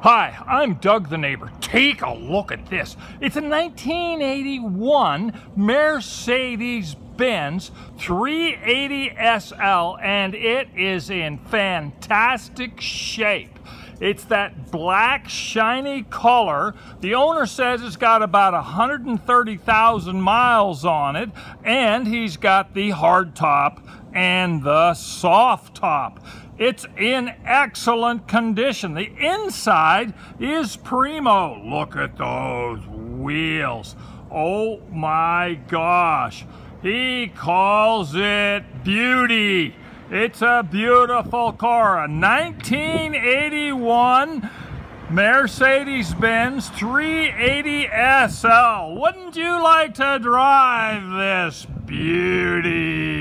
Hi, I'm Doug the neighbor. Take a look at this. It's a 1981 Mercedes-Benz 380 SL and it is in fantastic shape. It's that black shiny color. The owner says it's got about 130,000 miles on it and he's got the hard top and the soft top. It's in excellent condition. The inside is primo. Look at those wheels. Oh my gosh. He calls it beauty. It's a beautiful car. A 1981 Mercedes-Benz 380 SL. Wouldn't you like to drive this beauty?